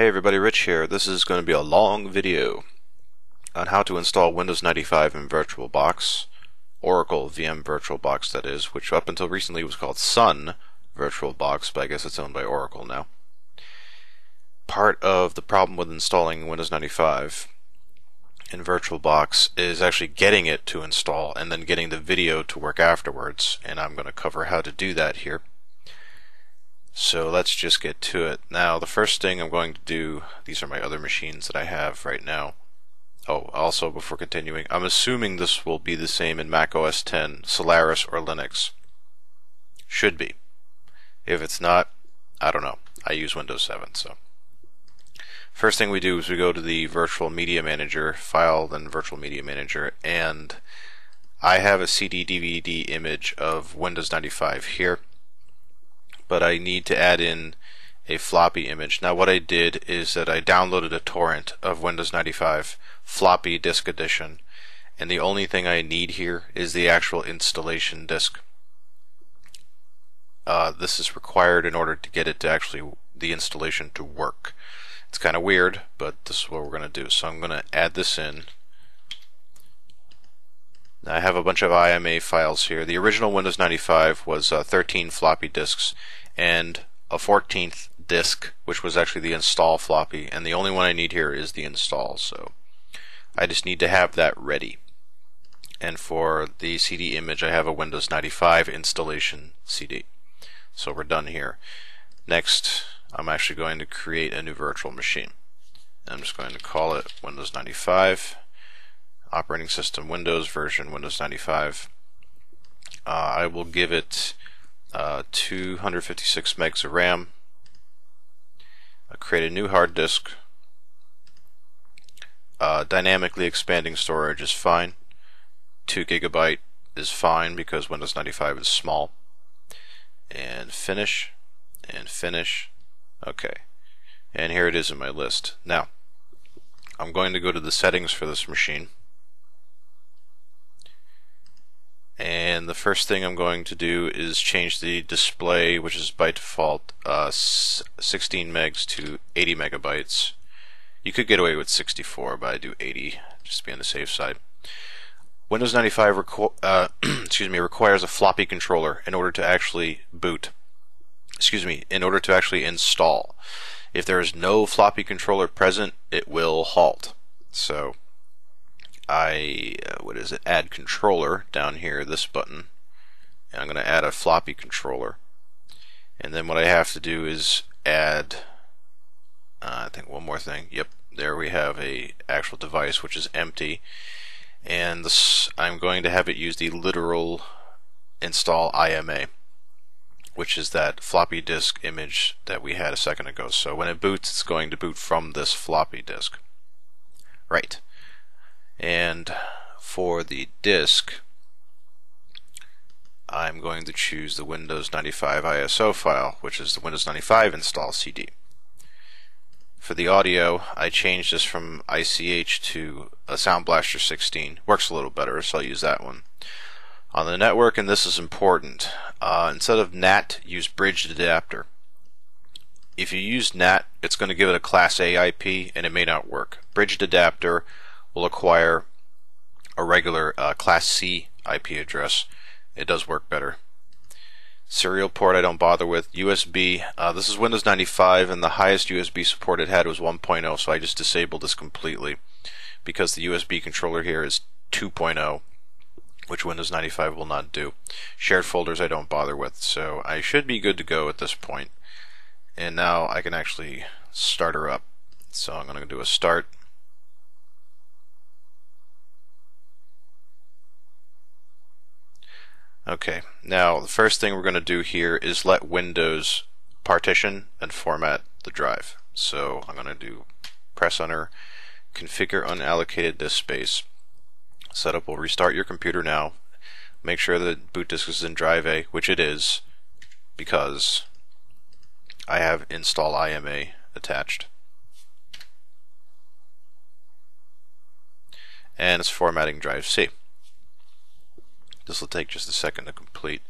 Hey everybody, Rich here. This is going to be a long video on how to install Windows 95 in VirtualBox, Oracle VM VirtualBox that is, which up until recently was called Sun VirtualBox, but I guess it's owned by Oracle now. Part of the problem with installing Windows 95 in VirtualBox is actually getting it to install and then getting the video to work afterwards, and I'm going to cover how to do that here. So let's just get to it. Now the first thing I'm going to do, these are my other machines that I have right now. Oh, also before continuing, I'm assuming this will be the same in Mac OS 10, Solaris, or Linux. Should be. If it's not, I don't know. I use Windows 7, so. First thing we do is we go to the Virtual Media Manager, File, then Virtual Media Manager, and I have a CD DVD image of Windows 95 here but I need to add in a floppy image. Now what I did is that I downloaded a torrent of Windows 95 floppy disk edition and the only thing I need here is the actual installation disk. Uh, this is required in order to get it to actually the installation to work. It's kind of weird, but this is what we're going to do. So I'm going to add this in. I have a bunch of IMA files here. The original Windows 95 was uh, 13 floppy disks and a 14th disk, which was actually the install floppy, and the only one I need here is the install, so I just need to have that ready. And for the CD image, I have a Windows 95 installation CD. So we're done here. Next, I'm actually going to create a new virtual machine. I'm just going to call it Windows 95, operating system Windows version Windows 95. Uh, I will give it uh, 256 megs of RAM. I create a new hard disk. Uh, dynamically expanding storage is fine. 2 gigabyte is fine because Windows 95 is small. And finish, and finish. Okay. And here it is in my list. Now, I'm going to go to the settings for this machine. And the first thing I'm going to do is change the display which is by default uh, 16 megs to 80 megabytes. You could get away with 64 but I do 80 just to be on the safe side. Windows 95 uh, excuse me requires a floppy controller in order to actually boot. Excuse me in order to actually install. If there is no floppy controller present it will halt. So I, uh, what is it, add controller down here, this button. And I'm going to add a floppy controller. And then what I have to do is add, uh, I think one more thing. Yep, there we have a actual device which is empty. And this, I'm going to have it use the literal install IMA which is that floppy disk image that we had a second ago. So when it boots, it's going to boot from this floppy disk. Right. And for the disk, I'm going to choose the Windows 95 ISO file, which is the Windows 95 install CD. For the audio, I changed this from ICH to a Sound Blaster 16. Works a little better, so I'll use that one. On the network, and this is important, uh, instead of NAT, use bridged adapter. If you use NAT, it's going to give it a Class A IP, and it may not work. Bridged adapter will acquire a regular uh, Class C IP address. It does work better. Serial port I don't bother with. USB, uh, this is Windows 95 and the highest USB support it had was 1.0 so I just disabled this completely because the USB controller here is 2.0 which Windows 95 will not do. Shared folders I don't bother with so I should be good to go at this point. And now I can actually start her up. So I'm going to do a start Okay, now the first thing we're going to do here is let Windows partition and format the drive. So I'm going to do press enter, configure unallocated disk space. Setup will restart your computer now. Make sure the boot disk is in drive A, which it is, because I have install IMA attached. And it's formatting drive C. This will take just a second to complete.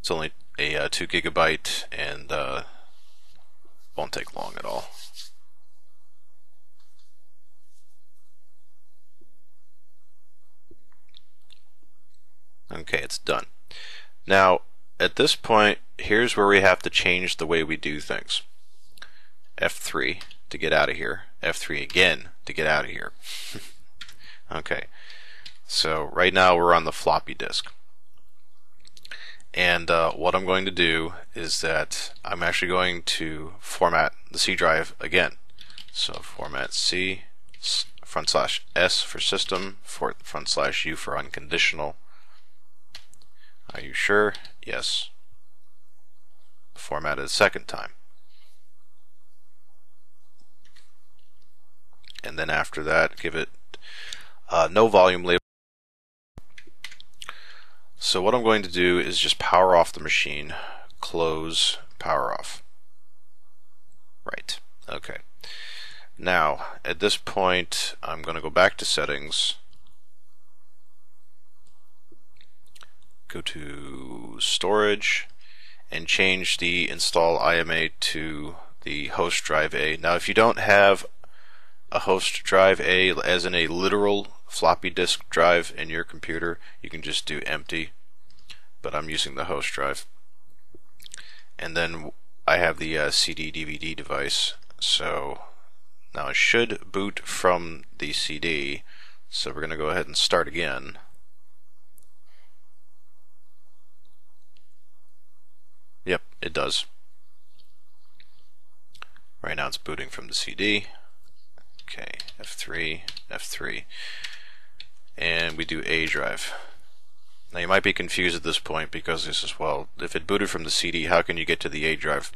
It's only a uh, 2 gigabyte and uh, Won't take long at all. Okay, it's done. Now, at this point, here's where we have to change the way we do things. F3 to get out of here. F3 again to get out of here. okay, so right now we're on the floppy disk. And uh, what I'm going to do is that I'm actually going to format the C drive again. So format C, front slash S for system, front slash U for unconditional. Are you sure? Yes. Formatted a second time. And then after that, give it uh, no volume label. So what I'm going to do is just power off the machine, close, power off. Right, okay. Now, at this point, I'm going to go back to settings, go to storage, and change the install IMA to the host drive A. Now, if you don't have a host drive A as in a literal floppy disk drive in your computer, you can just do empty, but I'm using the host drive. And then I have the uh, CD DVD device, so now it should boot from the CD. So we're going to go ahead and start again. Yep, it does. Right now it's booting from the CD. Okay, F3, F3. And we do A drive. Now you might be confused at this point because this is, well, if it booted from the CD, how can you get to the A drive?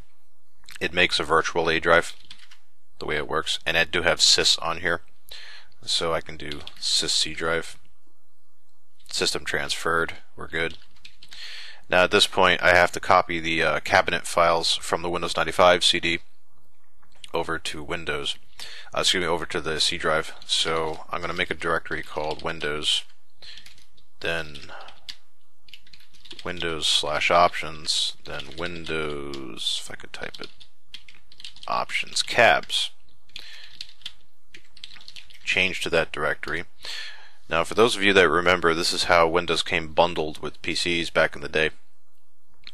It makes a virtual A drive, the way it works, and I do have sys on here. So I can do sys C drive. System transferred, we're good. Now at this point I have to copy the uh, cabinet files from the Windows 95 CD over to Windows uh, excuse me, over to the C drive. So I'm going to make a directory called Windows, then Windows slash options, then Windows, if I could type it, options, cabs. Change to that directory. Now, for those of you that remember, this is how Windows came bundled with PCs back in the day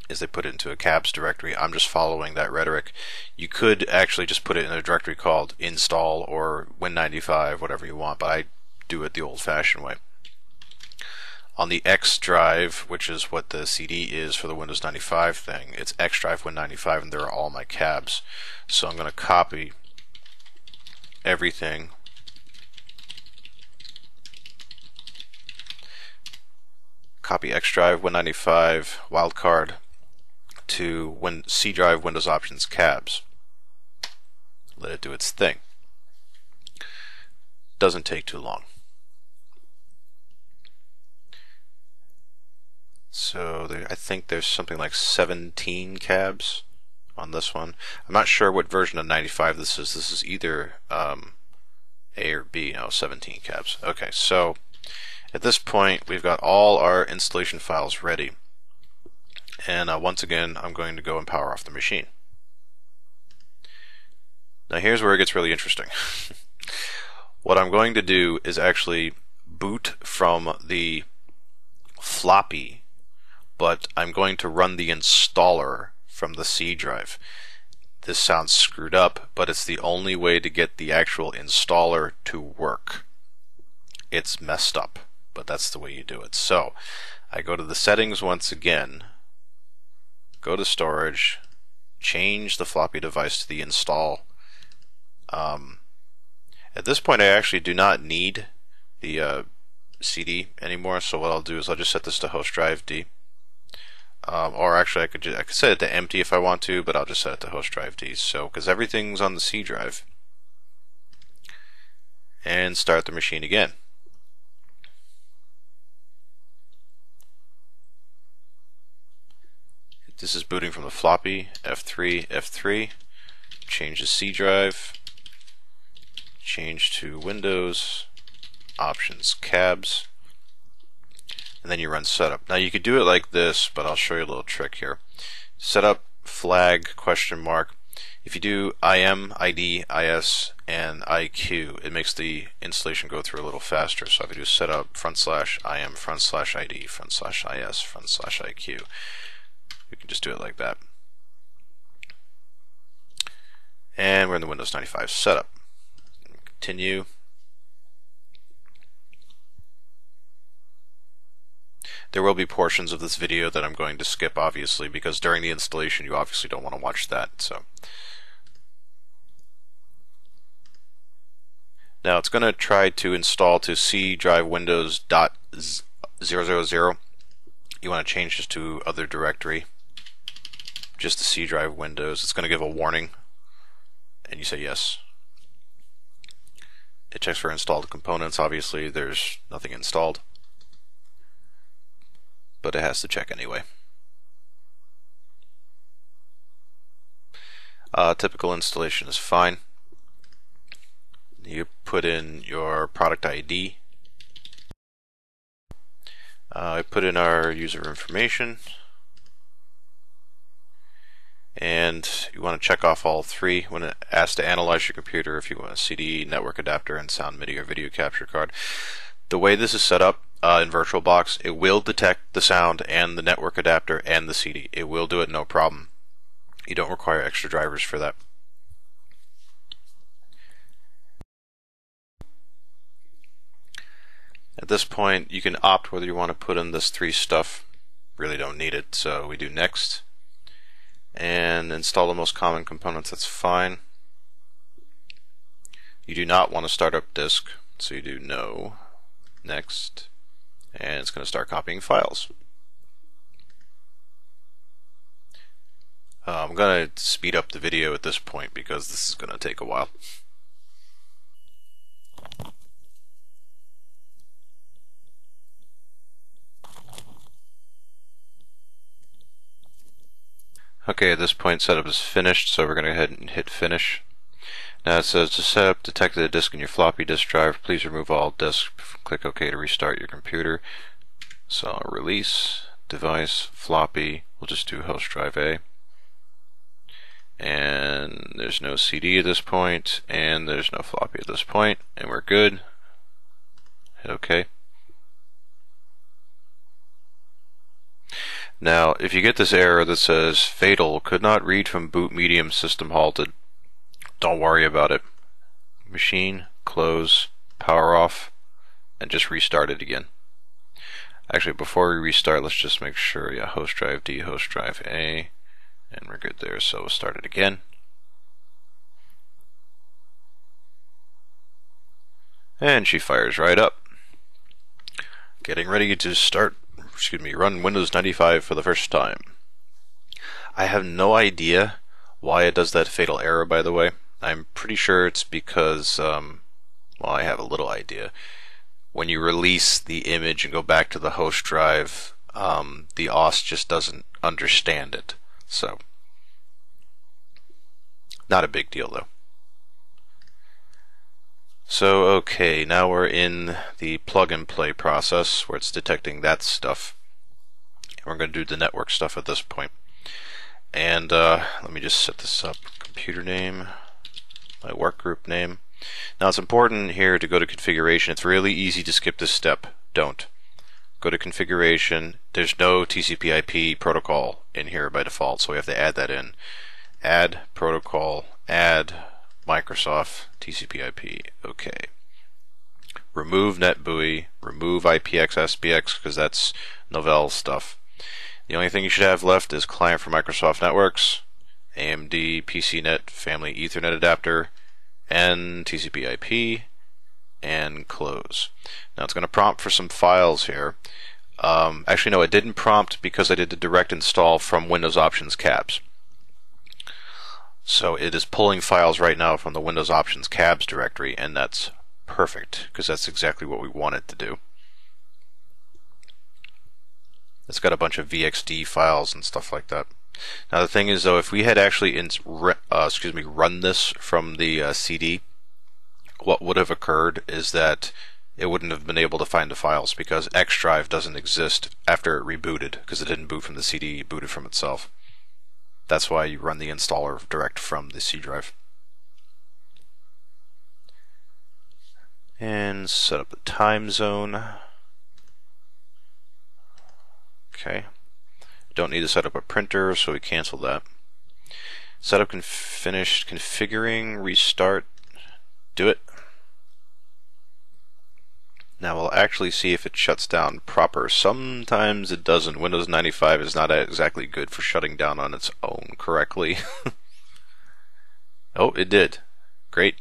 is they put it into a cabs directory. I'm just following that rhetoric. You could actually just put it in a directory called install or Win95, whatever you want, but I do it the old fashioned way. On the X drive, which is what the CD is for the Windows 95 thing, it's X drive Win95 and there are all my cabs. So I'm going to copy everything copy X drive Win95 wildcard to when C drive Windows options cabs. Let it do its thing. Doesn't take too long. So there, I think there's something like 17 cabs on this one. I'm not sure what version of 95 this is. This is either um, A or B. No, 17 cabs. Okay, so at this point we've got all our installation files ready. And uh, once again, I'm going to go and power off the machine. Now here's where it gets really interesting. what I'm going to do is actually boot from the floppy, but I'm going to run the installer from the C drive. This sounds screwed up, but it's the only way to get the actual installer to work. It's messed up, but that's the way you do it. So, I go to the settings once again, go to storage, change the floppy device to the install. Um, at this point, I actually do not need the uh, CD anymore. So what I'll do is I'll just set this to host drive D. Um, or actually, I could just, I could set it to empty if I want to, but I'll just set it to host drive D. So because everything's on the C drive, and start the machine again. This is booting from the floppy, F3, F3. Change the C drive. Change to Windows, Options, Cabs. And then you run setup. Now you could do it like this, but I'll show you a little trick here. Setup, flag, question mark. If you do IM, ID, IS, and IQ, it makes the installation go through a little faster. So if I do setup front slash IM front slash ID front slash IS front slash IQ, we can just do it like that. And we're in the Windows 95 setup. Continue. There will be portions of this video that I'm going to skip, obviously, because during the installation you obviously don't want to watch that. So, Now it's going to try to install to C drive Windows dot zero zero. You want to change this to other directory, just the C drive Windows. It's going to give a warning, and you say yes. It checks for installed components. Obviously, there's nothing installed but it has to check anyway. Uh, typical installation is fine. You put in your product ID. Uh, I put in our user information. And you want to check off all three when it asks to analyze your computer if you want a CD, network adapter, and sound MIDI or video capture card. The way this is set up, uh, in VirtualBox, it will detect the sound and the network adapter and the CD. It will do it no problem. You don't require extra drivers for that. At this point, you can opt whether you want to put in this three stuff. Really don't need it, so we do next. And install the most common components, that's fine. You do not want to start up disk, so you do no. Next and it's going to start copying files. Uh, I'm going to speed up the video at this point because this is going to take a while. Okay, at this point setup is finished, so we're going to go ahead and hit finish. Now it says to set up detected a disk in your floppy disk drive, please remove all disks. Click OK to restart your computer. So release, device, floppy, we'll just do host drive A. And there's no CD at this point, and there's no floppy at this point, and we're good. Hit OK. Now, if you get this error that says fatal, could not read from boot medium system halted, don't worry about it. Machine, close, power off, and just restart it again. Actually, before we restart, let's just make sure, yeah, host drive D, host drive A, and we're good there, so we'll start it again. And she fires right up. Getting ready to start, excuse me, run Windows 95 for the first time. I have no idea why it does that fatal error, by the way. I'm pretty sure it's because, um, well, I have a little idea. When you release the image and go back to the host drive, um, the OS just doesn't understand it. So, not a big deal though. So, okay, now we're in the plug and play process where it's detecting that stuff. We're going to do the network stuff at this point. And uh, let me just set this up. Computer name my work group name. Now it's important here to go to configuration. It's really easy to skip this step. Don't. Go to configuration. There's no TCP IP protocol in here by default, so we have to add that in. Add protocol, add Microsoft TCP IP. Okay. Remove NetBEUI, remove IPX SPX because that's Novell stuff. The only thing you should have left is client for Microsoft Networks, AMD PCNet Family Ethernet adapter, and TCP IP, and close. Now it's going to prompt for some files here. Um, actually, no, it didn't prompt because I did the direct install from Windows Options cabs. So it is pulling files right now from the Windows Options cabs directory, and that's perfect because that's exactly what we want it to do. It's got a bunch of VXD files and stuff like that. Now the thing is though, if we had actually uh, excuse me run this from the uh, CD, what would have occurred is that it wouldn't have been able to find the files because X drive doesn't exist after it rebooted because it didn't boot from the CD, it booted from itself. That's why you run the installer direct from the C drive. And set up the time zone. Okay. Don't need to set up a printer, so we cancel that. Setup can finish configuring, restart, do it. Now we'll actually see if it shuts down proper. Sometimes it doesn't. Windows 95 is not exactly good for shutting down on its own correctly. oh, it did. Great.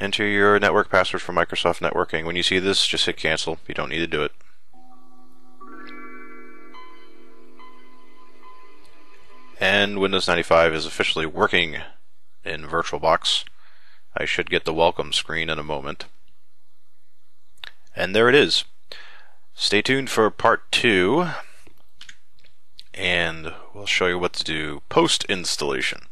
Enter your network password for Microsoft Networking. When you see this, just hit cancel. You don't need to do it. And Windows 95 is officially working in VirtualBox. I should get the welcome screen in a moment. And there it is. Stay tuned for part two, and we'll show you what to do post installation.